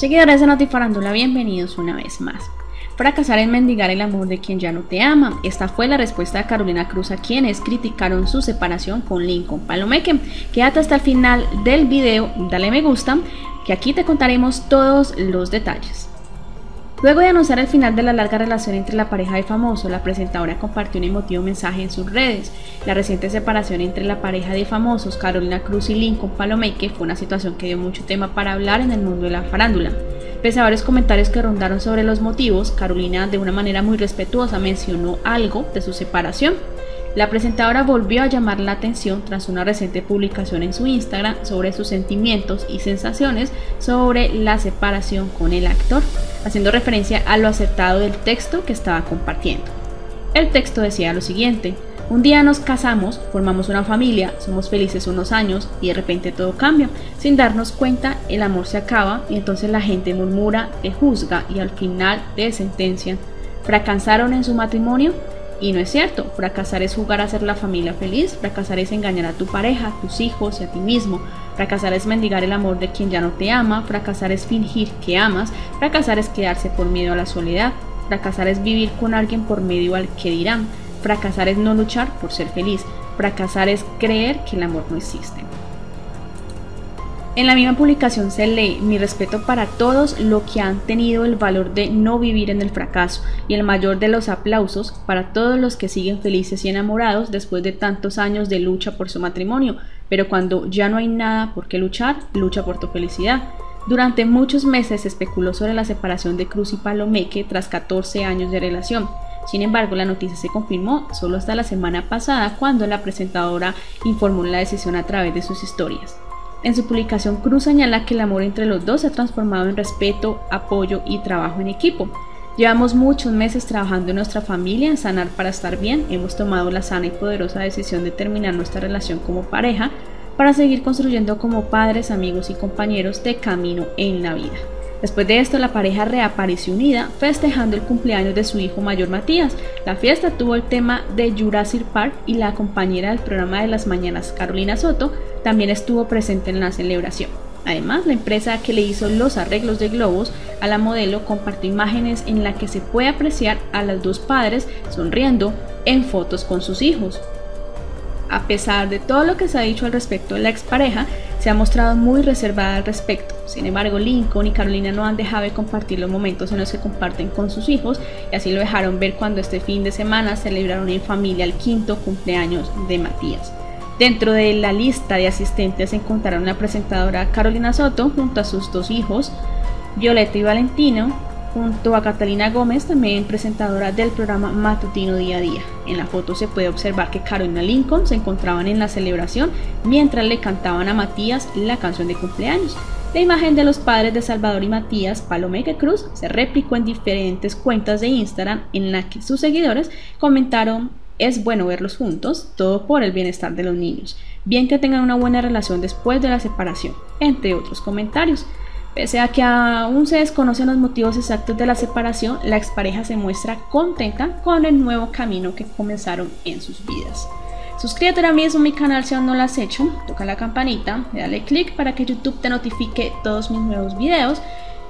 Seguidores de Notifarándula, bienvenidos una vez más. Fracasar en mendigar el amor de quien ya no te ama. Esta fue la respuesta de Carolina Cruz a quienes criticaron su separación con Lincoln Palomeque. Quédate hasta el final del video, dale me gusta, que aquí te contaremos todos los detalles. Luego de anunciar el final de la larga relación entre la pareja de famoso, la presentadora compartió un emotivo mensaje en sus redes. La reciente separación entre la pareja de famosos Carolina Cruz y Lincoln Palomeque fue una situación que dio mucho tema para hablar en el mundo de la farándula. Pese a varios comentarios que rondaron sobre los motivos, Carolina de una manera muy respetuosa mencionó algo de su separación. La presentadora volvió a llamar la atención tras una reciente publicación en su Instagram sobre sus sentimientos y sensaciones sobre la separación con el actor, haciendo referencia a lo acertado del texto que estaba compartiendo. El texto decía lo siguiente, un día nos casamos, formamos una familia, somos felices unos años y de repente todo cambia. Sin darnos cuenta, el amor se acaba y entonces la gente murmura, te juzga y al final te sentencian. ¿Fracasaron en su matrimonio? Y no es cierto, fracasar es jugar a ser la familia feliz, fracasar es engañar a tu pareja, tus hijos y a ti mismo, fracasar es mendigar el amor de quien ya no te ama, fracasar es fingir que amas, fracasar es quedarse por miedo a la soledad, fracasar es vivir con alguien por medio al que dirán, fracasar es no luchar por ser feliz, fracasar es creer que el amor no existe. En la misma publicación se lee mi respeto para todos los que han tenido el valor de no vivir en el fracaso y el mayor de los aplausos para todos los que siguen felices y enamorados después de tantos años de lucha por su matrimonio, pero cuando ya no hay nada por qué luchar, lucha por tu felicidad. Durante muchos meses se especuló sobre la separación de Cruz y Palomeque tras 14 años de relación. Sin embargo, la noticia se confirmó solo hasta la semana pasada cuando la presentadora informó la decisión a través de sus historias. En su publicación, Cruz señala que el amor entre los dos se ha transformado en respeto, apoyo y trabajo en equipo. Llevamos muchos meses trabajando en nuestra familia en sanar para estar bien. Hemos tomado la sana y poderosa decisión de terminar nuestra relación como pareja para seguir construyendo como padres, amigos y compañeros de camino en la vida. Después de esto, la pareja reapareció unida, festejando el cumpleaños de su hijo mayor Matías. La fiesta tuvo el tema de Jurassic Park y la compañera del programa de las mañanas, Carolina Soto, también estuvo presente en la celebración. Además, la empresa que le hizo los arreglos de globos a la modelo compartió imágenes en las que se puede apreciar a los dos padres sonriendo en fotos con sus hijos. A pesar de todo lo que se ha dicho al respecto la expareja, se ha mostrado muy reservada al respecto. Sin embargo, Lincoln y Carolina no han dejado de compartir los momentos en los que comparten con sus hijos y así lo dejaron ver cuando este fin de semana celebraron en familia el quinto cumpleaños de Matías. Dentro de la lista de asistentes se encontraron la presentadora Carolina Soto junto a sus dos hijos, Violeta y Valentino, junto a Catalina Gómez, también presentadora del programa Matutino Día a Día. En la foto se puede observar que Carolina Lincoln se encontraban en la celebración mientras le cantaban a Matías la canción de cumpleaños. La imagen de los padres de Salvador y Matías Palomeque Cruz se replicó en diferentes cuentas de Instagram en las que sus seguidores comentaron es bueno verlos juntos, todo por el bienestar de los niños, bien que tengan una buena relación después de la separación, entre otros comentarios. Pese a que aún se desconocen los motivos exactos de la separación, la expareja se muestra contenta con el nuevo camino que comenzaron en sus vidas. Suscríbete ahora mismo a mi canal si aún no lo has hecho, toca la campanita, dale click para que YouTube te notifique todos mis nuevos videos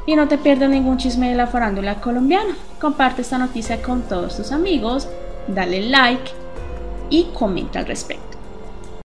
y no te pierdas ningún chisme de la farándula colombiana. Comparte esta noticia con todos tus amigos, dale like y comenta al respecto.